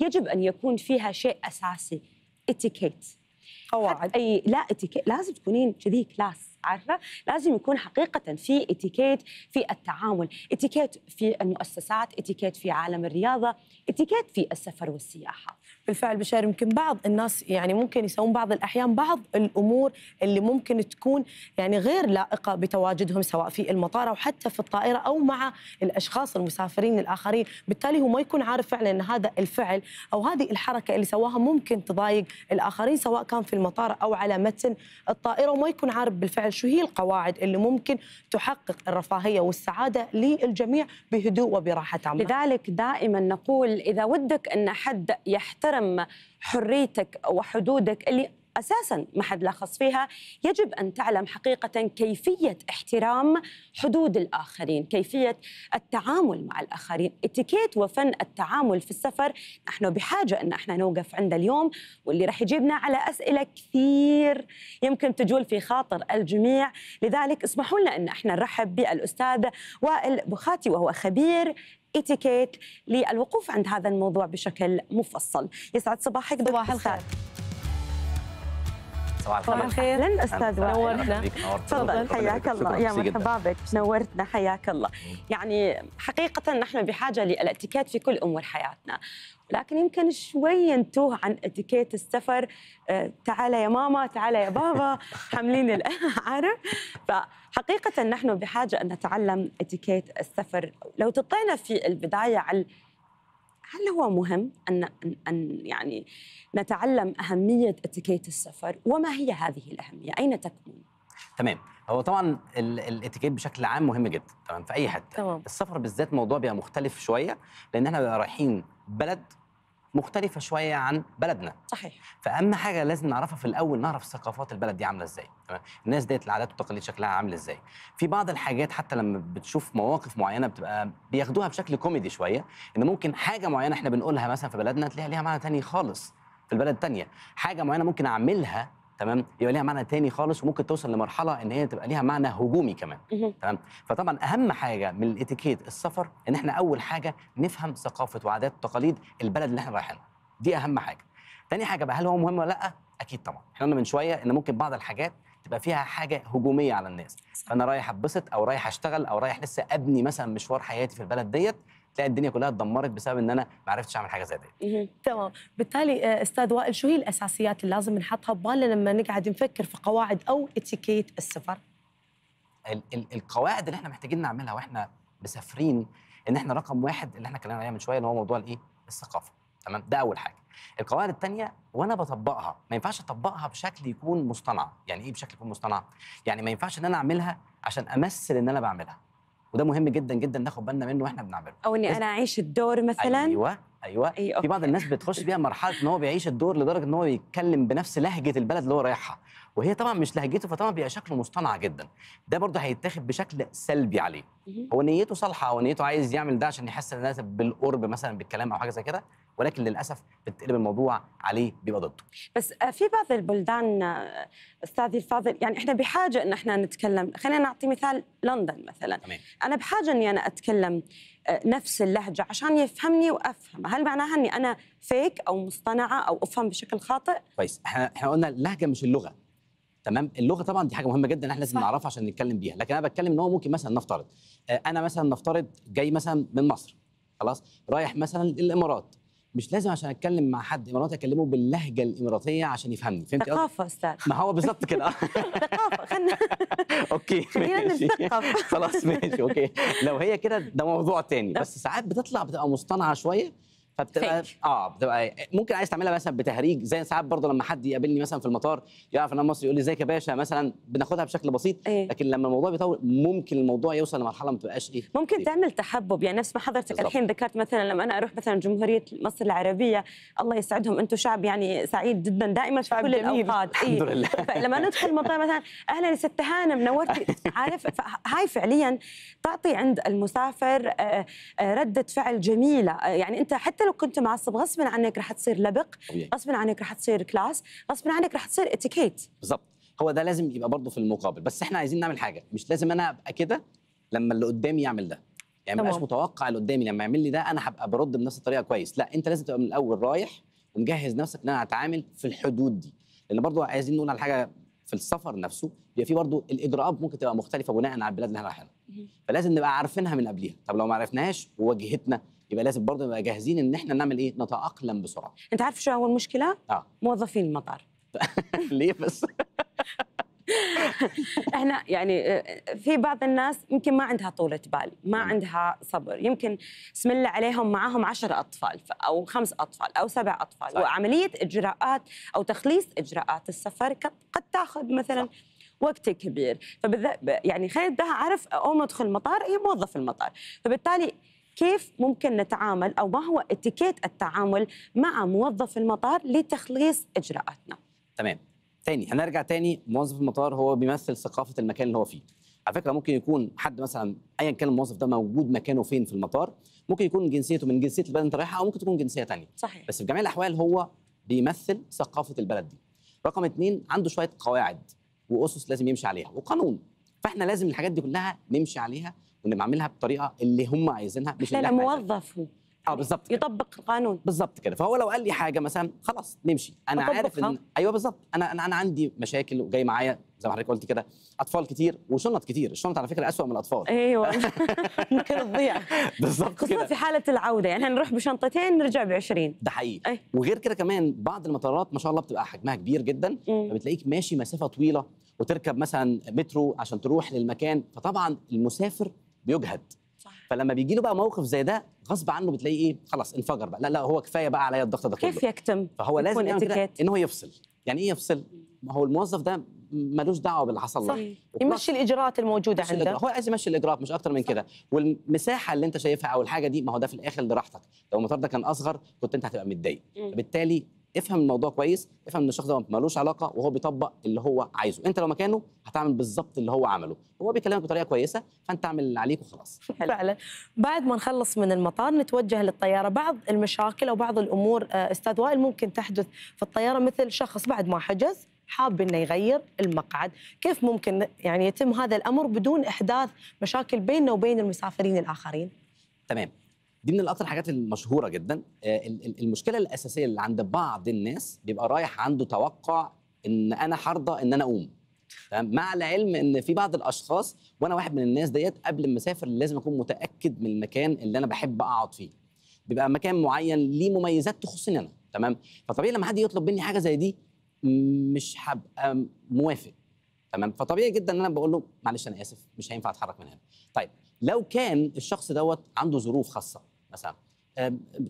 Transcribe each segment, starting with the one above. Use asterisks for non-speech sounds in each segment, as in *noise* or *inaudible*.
يجب أن يكون فيها شيء أساسي اتيكيت قواعد أي لا اتيكيت لازم تكونين كذي class عارفة؟ لازم يكون حقيقة في اتيكيت في التعامل اتيكيت في المؤسسات اتيكيت في عالم الرياضة اتيكيت في السفر والسياحة. بالفعل بشار يمكن بعض الناس يعني ممكن يسوون بعض الأحيان بعض الأمور اللي ممكن تكون يعني غير لائقة بتواجدهم سواء في المطار أو حتى في الطائرة أو مع الأشخاص المسافرين الآخرين، بالتالي هو ما يكون عارف فعلا إن هذا الفعل أو هذه الحركة اللي سواها ممكن تضايق الآخرين سواء كان في المطار أو على متن الطائرة وما يكون عارف بالفعل شو هي القواعد اللي ممكن تحقق الرفاهية والسعادة للجميع بهدوء وبراحة تامه. لذلك دائما نقول إذا ودك أن حد يحترم حريتك وحدودك اللي أساسا ما حد لخص فيها يجب أن تعلم حقيقة كيفية احترام حدود الآخرين كيفية التعامل مع الآخرين. اتيكيت وفن التعامل في السفر نحن بحاجة أن إحنا نوقف عند اليوم واللي راح يجيبنا على أسئلة كثير يمكن تجول في خاطر الجميع. لذلك اسمحوا لنا أن إحنا نرحب بالأستاذ وائل بخاتي وهو خبير اتيكيت للوقوف عند هذا الموضوع بشكل مفصل. يسعد صباحك صباح الخير. صباح الخير. أهلا أستاذ نورتنا. تفضل حياك الله. يا مرحبا بك. نورتنا حياك الله. يعني حقيقة نحن بحاجة للاتيكيت في كل أمور حياتنا. لكن يمكن شوي نتوه عن اتيكيت السفر. أه تعال يا ماما تعال يا بابا. *laughs* حاملين عارف فحقيقة نحن بحاجة أن نتعلم اتيكيت السفر. لو تطينا في البداية على هل هو مهم ان ان يعني نتعلم أهمية اتيكيت السفر وما هي هذه الأهمية؟ أين تكمن؟ تمام هو طبعا الاتيكيت بشكل عام مهم جدا تمام في أي حتة تمام. السفر بالذات موضوع بيبقى مختلف شوية لأن إحنا رايحين بلد مختلفة شوية عن بلدنا. صحيح. فأهم حاجة لازم نعرفها في الأول نعرف ثقافات البلد دي عاملة إزاي. تمام؟ الناس ديت العادات والتقاليد شكلها عامل إزاي. في بعض الحاجات حتى لما بتشوف مواقف معينة بتبقى بياخدوها بشكل كوميدي شوية إن ممكن حاجة معينة إحنا بنقولها مثلا في بلدنا تلاقيها ليها معنى تاني خالص في البلد التانية. حاجة معينة ممكن أعملها تمام؟ يبقى ليها معنى تاني خالص وممكن توصل لمرحلة إن هي تبقى ليها معنى هجومي كمان. تمام؟ فطبعا أهم حاجة من الإتيكيت السفر إن إحنا أول حاجة نفهم ثقافة وعادات وتقاليد البلد اللي إحنا رايحينها. دي أهم حاجة. تاني حاجة بقى هل هو مهم ولا لأ؟ أكيد طبعا. إحنا قلنا من شوية إن ممكن بعض الحاجات تبقى فيها حاجة هجومية على الناس. فأنا رايح أتبسط أو رايح أشتغل أو رايح لسه أبني مثلا مشوار حياتي في البلد ديت تلاقي الدنيا كلها اتدمرت بسبب إن أنا ما عرفتش أعمل حاجة زي دي. تمام. بالتالي أستاذ وائل شو هي الأساسيات اللي لازم نحطها ببالنا لما نقعد نفكر في قواعد أو اتيكيت السفر؟ ال- ال- القواعد اللي إحنا محتاجين نعملها وإحنا مسافرين إن إحنا رقم واحد اللي إحنا اتكلمنا عليها من شوية اللي هو موضوع الإيه؟ الثقافة. تمام؟ ده أول حاجة. القواعد الثانية وأنا بطبقها. ما ينفعش أطبقها بشكل يكون مصطنع. يعني إيه بشكل يكون مصطنع؟ يعني ما ينفعش إن أنا أعملها عشان أمثل إن أنا بعملها. وده مهم جدا جدا ناخد بالنا منه وإحنا بنعمله. أو إني أنا أعيش الدور مثلا؟ أيوه أيوه. أي في بعض. الناس بتخش بيها مرحلة إن هو بيعيش الدور لدرجة إن هو بيتكلم بنفس لهجة البلد اللي هو رايحها. وهي طبعا مش لهجته فطبعا بيبقى شكله مصطنع جدا. ده برضه هيتاخد بشكل سلبي عليه. هو نيته صالحة هو نيته عايز يعمل ده عشان يحس الناس بالقرب مثلا بالكلام أو حاجة زي كده ولكن للأسف بتقلب الموضوع عليه بيبقى ضده. بس آه، في بعض البلدان آه، أستاذي الفاضل يعني إحنا بحاجة إن إحنا نتكلم خلينا نعطي مثال لندن مثلا. تمام. أنا بحاجة إني أنا أتكلم آه، نفس اللهجة عشان يفهمني وأفهم. هل معناها إني أنا فيك أو مصطنعة أو أفهم بشكل خاطئ؟ كويس. إحنا إحنا قلنا اللهجه مش اللغة. تمام؟ اللغة طبعا دي حاجة مهمة جدا إحنا لازم. نعرفها عشان نتكلم بيها. لكن أنا بتكلم إن هو ممكن مثلا نفترض آه، أنا مثلا نفترض جاي مثلا من مصر خلاص؟ رايح مثلا الامارات مش لازم عشان أتكلم مع حد إماراتي أكلمه باللهجة الإماراتية عشان يفهمني. فهمت قصدي؟ ثقافة أستاذ. ما هو بالظبط كده. *laughs* ثقافة خلينا *laughs* okay ماشي. خلاص ماشي okay. لو هي كده ده موضوع تاني. بس ساعات بتطلع بتبقى مصطنعة شوية فبتبقى fake. آه بتبقى ممكن عايز تعملها مثلا بتهريج زي ساعات برضه لما حد يقابلني مثلا في المطار يعرف إن أنا مصري يقول لي إزيك يا باشا مثلا بناخدها بشكل بسيط إيه. لكن لما الموضوع بيطول ممكن الموضوع يوصل لمرحلة ما تبقاش إيه ممكن تعمل تحبب يعني نفس ما حضرتك بالضبط. الحين ذكرت مثلا لما أنا أروح مثلا جمهورية مصر العربية الله يسعدهم أنتم شعب يعني سعيد جدا دائما في كل جميل. الأوقات الحمد لله. فلما ندخل المطار مثلا أهلا يا ست هانم نورتي عارف هاي فعليا تعطي عند المسافر آه، آه، ردة فعل جميلة يعني أنت حتى لو كنت معصب غصبا عنك راح تصير لبق. غصبا عنك راح تصير class غصبا عنك راح تصير اتيكيت. بالظبط هو ده لازم يبقى برضه في المقابل. بس إحنا عايزين نعمل حاجة. مش لازم أنا أبقى كده لما اللي قدامي يعمل ده. يعني تمام. متوقع اللي قدامي لما يعمل لي ده أنا هبقى برد بنفس الطريقة كويس. لا أنت لازم تبقى من الأول رايح ومجهز نفسك إن أنا هتعامل في الحدود دي. لأن برضو عايزين نقول على حاجة في السفر نفسه بيبقى في برضو الاجراءات ممكن تبقى مختلفة بناء على البلاد اللي إحنا رايحينها. فلازم نبقى عارفينها من قبليها. طب لو ما عرفناهاش وواجهتنا يبقى لازم برضو نبقى جاهزين إن إحنا نعمل إيه؟ نتأقلم بسرعة. أنت عارف شو أول مشكلة؟ آه. موظفين المطار. *laughs* ليه بس؟ *laughs* إحنا يعني آه، في بعض الناس يمكن ما عندها طولة بال ما نعم. عندها صبر. يمكن بسم الله عليهم معاهم عشر أطفال ف- أو خمس أطفال أو سبع أطفال. صحيح. وعملية إجراءات أو تخليص إجراءات السفر قد تاخذ مثلا صح. وقت كبير. فبالذات يعني خلينا عارف أول ما أدخل المطار هي موظف المطار. فبالتالي كيف ممكن نتعامل أو ما هو اتيكيت التعامل مع موظف المطار لتخليص إجراءاتنا؟ تمام. تاني هنرجع تاني. موظف المطار هو بيمثل ثقافة المكان اللي هو فيه. على فكرة ممكن يكون حد مثلا ايا كان الموظف ده موجود مكانه فين في المطار ممكن يكون جنسيته من جنسية البلد اللي أنت رايحها أو ممكن تكون جنسية تانية. صحيح. بس في جميع الأحوال هو بيمثل ثقافة البلد دي. رقم اتنين عنده شوية قواعد وأسس لازم يمشي عليها وقانون. فإحنا لازم الحاجات دي كلها نمشي عليها ونعملها بالطريقة اللي هم عايزينها مش لا اللي لا. موظف آه بالظبط. يطبق القانون. بالظبط كده. فهو لو قال لي حاجة مثلا خلاص نمشي. أنا عارف. إن أيوه بالظبط. أنا أنا أنا عندي مشاكل وجاي معايا زي ما حضرتك قلت كده أطفال كتير وشنط كتير. الشنط على فكرة أسوأ من الأطفال. أيوه. *laughs* ممكن تضيع. بالظبط خصوصا كده في حالة العودة. يعني هنروح بشنطتين نرجع ب 20 ده حقيقي. أي. وغير كده كمان بعض المطارات ما شاء الله بتبقى حجمها كبير جدا. فبتلاقيك ماشي مسافة طويلة وتركب مثلا مترو عشان تروح للمكان. فطبعا المسافر بيجهد صح. فلما بيجي له بقى موقف زي ده غصب عنه بتلاقيه إيه؟ خلاص انفجر بقى. لا لا هو كفاية بقى عليا الضغط ده كله. كيف يكتم؟ فهو لازم يعمل كده؟ إن هو يفصل. يعني إيه يفصل؟ ما هو الموظف ده ملوش دعوة باللي حصل له. يمشي الإجراءات الموجودة عنده. الإجراء. هو عايز يمشي الإجراءات مش أكتر من كده. والمساحة اللي أنت شايفها أو الحاجة دي ما هو ده في الآخر لراحتك لو المطار ده كان أصغر كنت أنت هتبقى متضايق. مم. افهم الموضوع كويس افهم إن الشخص ده ملوش علاقة وهو بيطبق اللي هو عايزه. انت لو مكانه هتعمل بالظبط اللي هو عمله. هو بيكلمك بطريقة كويسة فانت اعمل اللي عليك وخلاص. فعلا. بعد ما نخلص من المطار نتوجه للطيارة. بعض المشاكل أو بعض الأمور آه، أستاذ وائل ممكن تحدث في الطيارة مثل شخص بعد ما حجز حاب إنه يغير المقعد، كيف ممكن يعني يتم هذا الأمر بدون إحداث مشاكل بيننا وبين المسافرين الآخرين؟ تمام. دي من الاكثر حاجات المشهورة جدا. آه، ال- ال- المشكلة الأساسية اللي عند بعض الناس بيبقى رايح عنده توقع إن أنا هرضى إن أنا أقوم. مع العلم إن في بعض الأشخاص وأنا واحد من الناس ديت قبل ما أسافر لازم أكون متأكد من المكان اللي أنا بحب أقعد فيه. بيبقى مكان معين ليه مميزات تخصني أنا. تمام؟ فطبيعي لما حد يطلب مني حاجة زي دي مش هبقى موافق. تمام؟ فطبيعي جدا إن أنا بقول له معلش أنا آسف مش هينفع أتحرك من هنا. طيب لو كان الشخص دوت عنده ظروف خاصة مثلا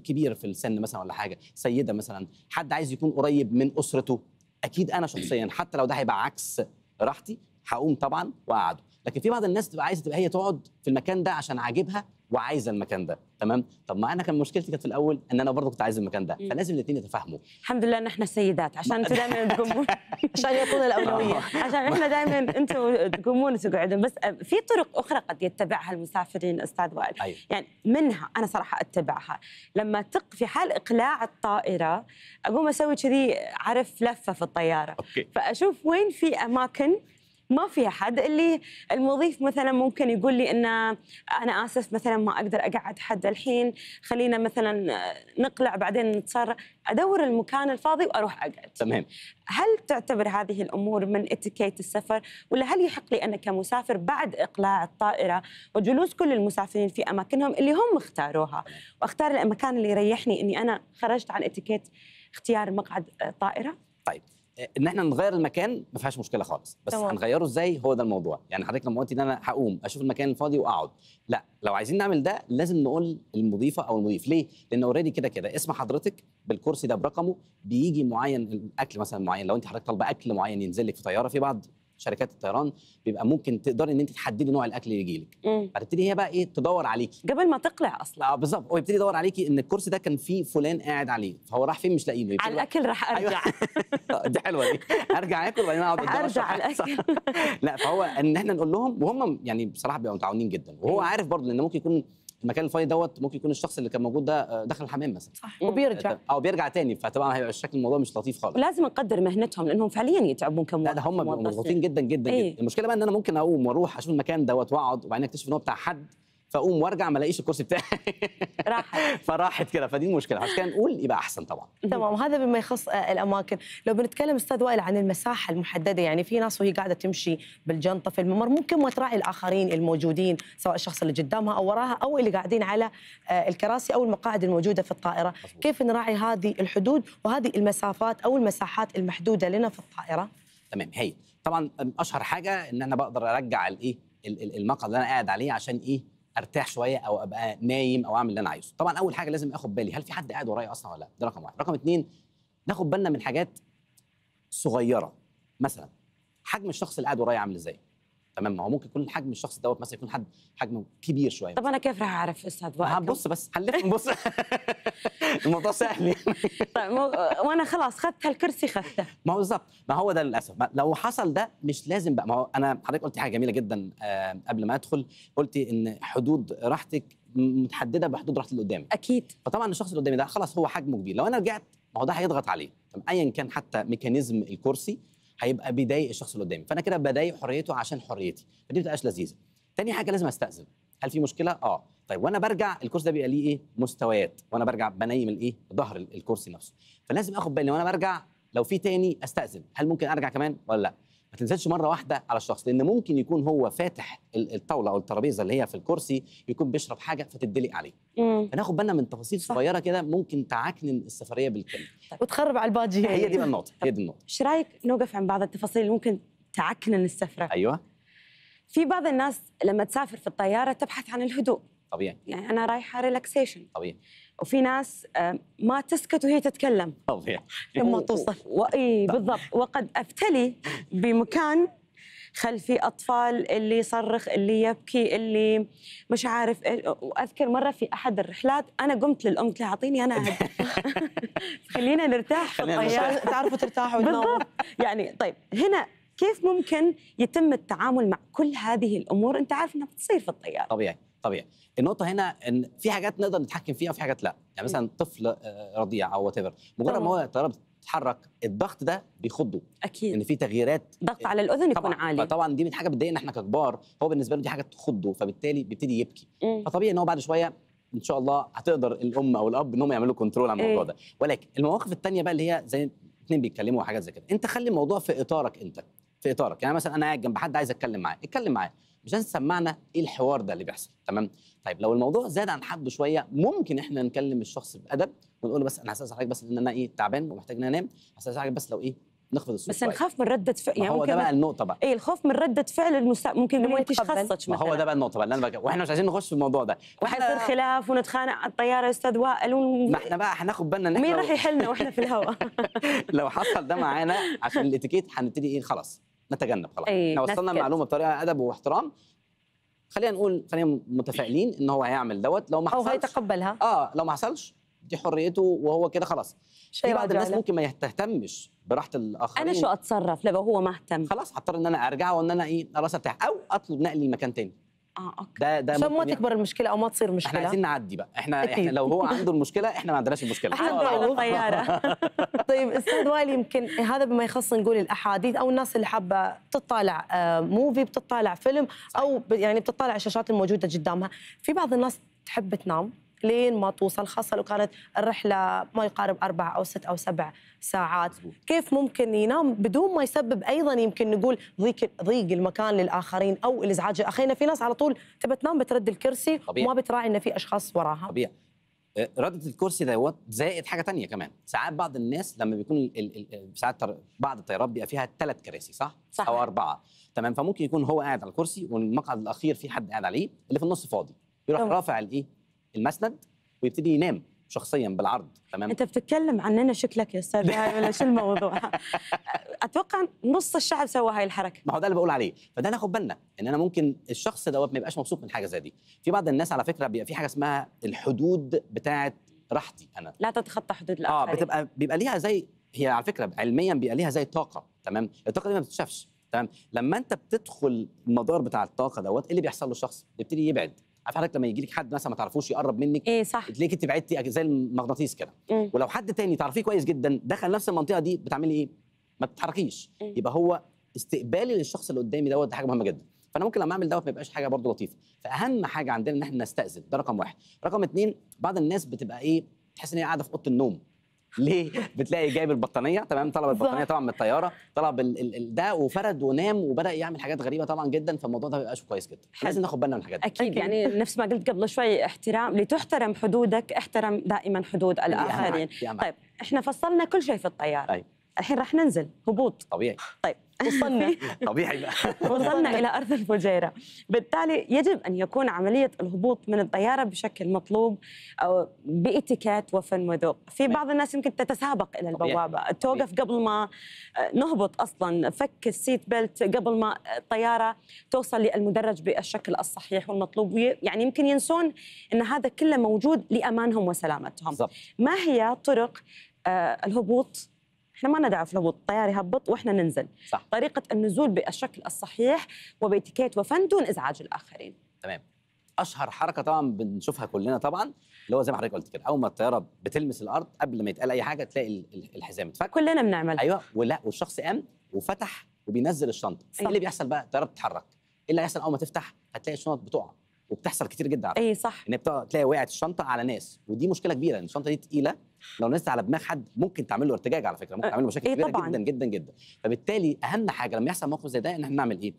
كبير في السن مثلا ولا حاجة سيدة مثلا حد عايز يكون قريب من أسرته أكيد أنا شخصيا حتى لو ده هيبقى عكس راحتي هقوم طبعا وأقعده. لكن في بعض الناس تبقى عايزة تبقى هي تقعد في المكان ده عشان عاجبها وعايزه المكان ده تمام؟ طب ما أنا كان مشكلتي كانت في الأول إن أنا برضه كنت عايز المكان ده. فلازم الاثنين يتفاهموا. الحمد لله إن إحنا سيدات عشان أنتم دائما *laughs* تقومون عشان يعطونا الأولوية. عشان إحنا دائما أنتم تقومون وتقعدون. بس في طرق أخرى قد يتبعها المسافرين أستاذ وائل. أيوه. يعني منها أنا صراحة أتبعها. لما تق في حال إقلاع الطائرة أقوم أسوي كذي عارف لفة في الطيارة. أوكي. فأشوف وين في أماكن ما فيها حد اللي المضيف مثلا ممكن يقول لي إن أنا آسف مثلا ما أقدر أقعد حد الحين خلينا مثلا نقلع بعدين نتصرف أدور المكان الفاضي وأروح أقعد. تمام. هل تعتبر هذه الأمور من اتيكيت السفر؟ ولا هل يحق لي أنا كمسافر بعد إقلاع الطائرة وجلوس كل المسافرين في أماكنهم اللي هم اختاروها؟ وأختار المكان اللي يريحني إني أنا خرجت عن اتيكيت اختيار مقعد طائرة؟ طيب. إن إحنا نغير المكان ما فيهاش مشكلة خالص. بس تمام. هنغيره إزاي هو ده الموضوع. يعني حضرتك لما قلتي إن أنا هقوم أشوف المكان الفاضي وأقعد. لا لو عايزين نعمل ده لازم نقول المضيفة أو المضيف. ليه؟ لأن already كده كده. اسم حضرتك بالكرسي ده برقمه بيجي معين الأكل مثلا معين. لو أنت حضرتك طالبة أكل معين ينزل لك في طيارة في بعض شركات الطيران بيبقى ممكن تقدري إن أنت تحددي نوع الأكل اللي يجي لك مم. هتبتدي هي بقى إيه؟ تدور عليكي. قبل ما تقلع أصلا. آه بالظبط. هو يبتدي يدور عليكي إن الكرسي ده كان فيه فلان قاعد عليه. فهو راح فين؟ مش لاقينه على الأكل راح أيوة. أرجع. *laughs* دي حلوة دي. أرجع آكل وبعدين أقعد قدام أرجع على. الأكل. لا فهو إن إحنا نقول لهم وهم يعني بصراحة بيبقوا متعاونين جدا. وهو. عارف برضه لأن ممكن يكون المكان الفاضي دوت ممكن يكون الشخص اللي كان موجود ده آه، دخل الحمام مثلا. صح. وبيرجع أو بيرجع. تاني فطبعا هيبقى الشكل الموضوع مش لطيف خالص. لازم نقدر مهنتهم لأنهم فعليا يتعبون كم لا ده هم بيبقوا مضغوطين جدا جدا إيه. جدا المشكلة بقى إن أنا ممكن أقوم وأروح أشوف المكان دوت وأقعد وبعدين أكتشف إن هو بتاع حد. فاقوم وارجع ما الاقيش الكرسي بتاعي. راحت. *laughs* فراحت كده فدي المشكلة. عشان كده نقول يبقى أحسن طبعا. تمام. هذا بما يخص آه، الأماكن. لو بنتكلم أستاذ وائل عن المساحة المحددة يعني في ناس وهي قاعدة تمشي بالجنطة في الممر ممكن ما تراعي الآخرين الموجودين سواء الشخص اللي قدامها أو وراها أو اللي قاعدين على آه، الكراسي أو المقاعد الموجودة في الطائرة. مظبوط. كيف نراعي هذه الحدود وهذه المسافات أو المساحات المحدودة لنا في الطائرة؟ تمام. هي طبعا أشهر حاجة إن أنا بقدر أرجع الإيه ال- ال- المقعد اللي أنا قاعد عليه عشان إيه أرتاح شوية أو أبقى نايم أو أعمل اللي أنا عايزه. طبعا أول حاجة لازم آخد بالي هل في حد قاعد ورايا أصلا ولا لأ؟ ده رقم واحد. رقم اتنين ناخد بالنا من حاجات صغيرة. مثلا حجم الشخص اللي قاعد ورايا عامل إزاي؟ تمام ما هو ممكن يكون حجم الشخص دوت مثلا يكون حد حجمه كبير شوية. طب أنا كيف راح أعرف أستاذ وائل؟ هنبص بس هنلف نبص *laughs* الموضوع سهل يعني. *laughs* طيب. وأنا خلاص خذت هالكرسي خذته ما هو بالظبط ما هو ده للأسف. لو حصل ده مش لازم بقى. ما هو أنا حضرتك قلتي حاجة جميلة جدا آه قبل ما أدخل قلتي إن حدود راحتك متحددة بحدود راحة اللي قدامك. أكيد. فطبعا الشخص اللي قدامي ده خلاص هو حجمه كبير. لو أنا رجعت ما هو ده هيضغط عليه. ايا كان حتى ميكانيزم الكرسي هيبقى بيضايق الشخص اللي قدامي. فأنا كده بضايق حريته عشان حريتي. فدي ما بتبقاش لذيذة. تاني حاجة لازم أستأذن. هل في مشكلة؟ آه. طيب وأنا برجع الكرسي ده بيبقى ليه إيه؟ مستويات. وأنا برجع بنيم الإيه؟ ظهر ال- الكرسي نفسه. فلازم آخد بالي وأنا برجع لو في تاني أستأذن. هل ممكن أرجع كمان ولا لأ؟ ما تنزلش مرة واحدة على الشخص لأن ممكن يكون هو فاتح ال- الطاولة أو الترابيزة اللي هي في الكرسي يكون بيشرب حاجة فتدلق عليه. فناخد بالنا من تفاصيل. صغيرة كده ممكن تعكنن السفرية بالكامل. وتخرب على الباجي هي دي النقطة هي دي النقطة. إيش رأيك نوقف عن بعض التفاصيل اللي ممكن تعكنن السفرة؟ أيوه. في بعض الناس لما تسافر في الطيارة تبحث عن الهدوء. طبيعي. يعني أنا رايحة ريلاكسيشن طبيعي. وفي ناس آه، ما تسكت وهي تتكلم. طبيعي لما توصل. واي بالضبط. وقد افتلي بمكان خلفي أطفال اللي يصرخ اللي يبكي اللي مش عارف إيه. وأذكر مرة في أحد الرحلات أنا قمت للأم قلت لها أعطيني أنا هد- *laughs* خلينا نرتاح في الطيارة. تعرفوا ترتاحوا بالضبط. يعني طيب هنا كيف ممكن يتم التعامل مع كل هذه الأمور؟ أنت عارف إنها بتصير في الطيارة. طبيعي. طبيعي. النقطة هنا إن في حاجات نقدر نتحكم فيها وفي حاجات لا. يعني مثلا طفل آه، رضيع أو وات مجرد طبعاً. ما هو الطياره بتتحرك الضغط ده بيخضه. إن أكيد في تغييرات ضغط على الأذن يكون طبعا. عالي. فطبعا دي من حاجة بتضايقنا إحنا ككبار. هو بالنسبة له دي حاجة تخضه فبالتالي بيبتدي يبكي. مم. فطبيعي إن هو بعد شوية إن شاء الله هتقدر الأم أو الأب إن هم يعملوا كنترول على الموضوع إيه. ده. ولكن المواقف الثانية بقى اللي هي زي اتنين بيتكلموا وحاجات زي كده. أنت خلي الموضوع في إطارك أنت في إطارك. يعني مثلا أنا قاعد جنب حد عايز أتكلم معاه اتكلم معاه. مش تسمعنا إيه الحوار ده اللي بيحصل. تمام؟ طيب لو الموضوع زاد عن حده شوية ممكن إحنا نكلم الشخص بأدب ونقول له بس أنا هستاذن حضرتك بس ان أنا إيه تعبان ومحتاج إن أنا أنام هستاذن حضرتك بس لو إيه نخفض الصوت بس. نخاف من ردة فعل يعني هو ده بقى النقطة بقى. اي الخوف من ردة فعل المسا... ممكن ما يتقبل. خصك ما مثلا هو ده بقى النقطة بقى اللي أنا بقى وإحنا مش عايزين نخش في الموضوع ده. وحيصير خلاف ونتخانق على الطيارة يا أستاذ وائل و... ما إحنا بقى هناخد بالنا إن إحنا مين راح يحلنا وإحنا في الهواء؟ *laughs* لو حصل ده معانا عشان الإتيكيت هنبتدي إيه خلاص. نتجنب خلاص. أي، إحنا وصلنا. المعلومة بطريقة أدب واحترام. خلينا نقول خلينا متفائلين إن هو هيعمل دوت. لو ما أو حصلش هيتقبلها. آه لو ما حصلش دي حريته وهو كده خلاص. في بعض الناس. ممكن ما تهتمش براحة الآخرين. أنا شو أتصرف؟ لو هو ما أهتم. خلاص هضطر إن أنا ارجع وإن أنا إيه خلاص ارتاح أو أطلب نقلي لمكان تاني. آه okay. ده ده عشان ما تكبر المشكلة أو ما تصير إحنا مشكلة. عايزين نعدي بقى. إحنا أكيد. إحنا لو هو عنده المشكلة إحنا ما عندناش المشكلة. عنده على الطياره طيب أستاذ وائل يمكن هذا بما يخص نقول الأحاديث أو الناس اللي حابة تطالع آه، موفي بتطالع فيلم أو يعني بتطالع الشاشات الموجودة قدامها. في بعض الناس تحب تنام. لين ما توصل خاصة لو كانت الرحلة ما يقارب أربع أو ست أو سبع ساعات. كيف ممكن ينام بدون ما يسبب أيضا يمكن نقول ضيق ضيق المكان للآخرين أو الإزعاج الاخرين في ناس على طول تبى تنام بترد الكرسي طبيعي. وما بتراعي إن في أشخاص وراها طبيعي آه، ردة الكرسي دوت زائد حاجة تانية كمان ساعات بعض الناس لما بيكون ال- ال- ال- ساعات بعض الطيارات بيبقى فيها ثلاث كراسي صح؟ صح. أو أربعة تمام فممكن يكون هو قاعد على الكرسي والمقعد الأخير في حد قاعد عليه اللي في النص فاضي يروح. رافع الإيه؟ المسند ويبتدي ينام شخصيا بالعرض تمام؟ أنت بتتكلم عننا شكلك يا أستاذ هاي ولا شو الموضوع؟ *laughs* أتوقع نص الشعب سوى هاي الحركة. ما هو ده اللي بقول عليه. فده ناخد بالنا إن أنا ممكن الشخص دوت ما يبقاش مبسوط من حاجة زي دي. في بعض الناس على فكرة بيبقى في حاجة اسمها الحدود بتاعه راحتي أنا. لا تتخطى حدود آه الاخرين بتبقى بيبقى ليها زي هي على فكرة علميا بيبقى ليها زي طاقة تمام؟ الطاقة دي ما بتتشافش تمام؟ لما أنت بتدخل المدار بتاع الطاقة دوت إيه اللي بيحصل له الشخص؟ بيبتدي يبعد. عارف حضرتك لما يجي لك حد مثلا ما تعرفوش يقرب منك إيه صح. تلاقيك انت بعدتي زي المغناطيس كده. ولو حد تاني تعرفيه كويس جدا دخل نفس المنطقة دي بتعملي إيه؟ ما بتتحركيش. مم. يبقى هو استقبالي للشخص اللي قدامي دوت دي حاجة مهمة جدا. فأنا ممكن لما أعمل دوت ما يبقاش حاجة برضه لطيفة. فأهم حاجة عندنا إن إحنا نستأذن ده رقم واحد. رقم اتنين بعض الناس بتبقى إيه؟ تحس إن هي قاعدة في أوضة النوم. *laughs* ليه؟ بتلاقي جايب البطانية تمام؟ طلب البطانية طبعا من الطيارة طلب ال ال ال ده وفرد ونام وبدأ يعمل حاجات غريبة طبعا جدا فالموضوع ده ما بيبقاش كويس جدا. لازم ناخد بالنا من الحاجات دي. أكيد يعني نفس ما قلت قبل شوي احترام لتحترم حدودك احترم دائما حدود الآخرين. طيب إحنا فصلنا كل شيء في الطيارة. أيوة. الحين راح ننزل هبوط. طبيعي. طيب. وصلنا. *laughs* *laughs* طبيعي بقى. وصلنا إلى أرض الفجيرة. بالتالي يجب أن يكون عملية الهبوط من الطيارة بشكل مطلوب أو بإتيكيت وفن وذوق. في. بعض الناس يمكن تتسابق إلى طبيعي. البوابة. توقف قبل ما آه، نهبط أصلا. فك ال seat belt قبل ما الطيارة توصل للمدرج بالشكل الصحيح والمطلوب. يعني يمكن ينسون إن هذا كله موجود لامان وسلامتهم. بالظبط ما هي طرق آه، الهبوط إحنا ما ندعو في الهبوط الطيار يهبط وإحنا ننزل. صح. طريقة النزول بالشكل الصحيح وبإتيكيت وفن دون إزعاج الآخرين. تمام. أشهر حركة طبعا بنشوفها كلنا طبعا اللي هو زي ما حضرتك قلت كده أول ما الطيارة بتلمس الأرض قبل ما يتقال أي حاجة تلاقي ال- ال- الحزام اتفك. كلنا بنعمل. أيوه. ولا والشخص قام وفتح وبينزل الشنطة. إيه. اللي بيحصل بقى؟ الطيارة بتتحرك. إيه اللي هيحصل أول ما تفتح؟ هتلاقي الشنط بتقع. وبتحصل كتير جدا. اي صح. إن تلاقي وقعت الشنطة على ناس. ودي مشكلة كبيرة إن الشنطة دي تقيلة لو نزلت على دماغ حد ممكن تعمل له ارتجاج على فكرة ممكن تعمل له مشاكل إيه كبيرة طبعاً. جدا جدا. جدا فبالتالي أهم حاجة لما يحصل موقف زي ده إن إحنا نعمل إيه؟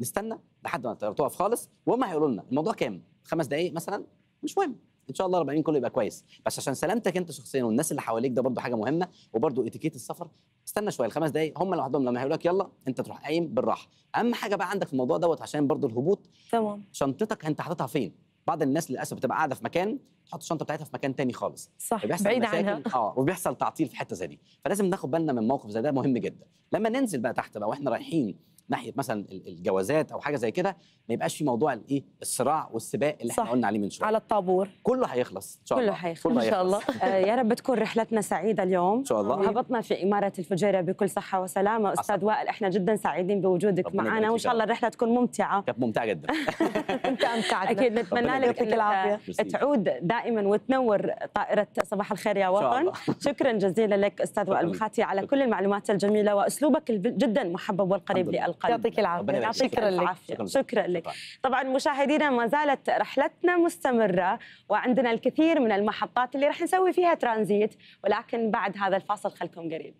نستنى لحد ما تقف خالص وهم هيقولوا لنا الموضوع كام؟ خمس دقائق مثلا؟ مش مهم. إن شاء الله رب العالمين كله يبقى كويس. بس عشان سلامتك أنت شخصيا والناس اللي حواليك ده برضو حاجة مهمة وبرضو إتيكيت السفر. استنى شوية الخمس دقائق هم لوحدهم لما هيقولوا لك يلا أنت تروح قايم بالراحة. أهم حاجة بقى عندك في الموضوع دوت عشان برضو الهبوط. تمام. شنطتك أنت حاططها فين؟ بعض الناس للأسف بتبقى قاعدة في مكان تحط الشنطة بتاعتها في مكان تاني خالص. صح بعيد مشاكل عنها. آه وبيحصل تعطيل في حتة زي دي. فلازم ناخد بالنا من موقف زي ده مهم جدا. لما ننزل بقى تحت بقى وإحنا رايحين ناحية مثلا ال- الجوازات أو حاجة زي كده ما يبقاش في موضوع الإيه الصراع والسباق اللي إحنا صح. قلنا عليه من شوية على الطابور كله هيخلص إن شاء كله الله هيخلص. كله إن شاء الله. هيخلص. آه، يا رب تكون رحلتنا سعيدة اليوم إن شاء الله هبطنا في إمارة الفجيرة بكل صحة وسلامة أستاذ وائل إحنا جدا سعيدين بوجودك معنا فيك شاء الله. الرحلة تكون ممتعة كانت ممتعة جدا *laughs* أنت أمتعتنا أكيد نتمنى لك ميرسي. تعود دائما وتنور طائرة صباح الخير يا وطن. *laughs* شكرا جزيلا لك شكراً وائل لك. مخاتي على. كل المعلومات الجميلة وأسلوبك الب- جدا محبب والقريب الحمد لله. للقلب يعطيك العافية يعطيك. شكرا لك شكراً. لك. طبعا مشاهدينا ما زالت رحلتنا مستمرة وعندنا الكثير من المحطات اللي راح نسوي فيها ترانزيت ولكن بعد هذا الفاصل خلكم قريب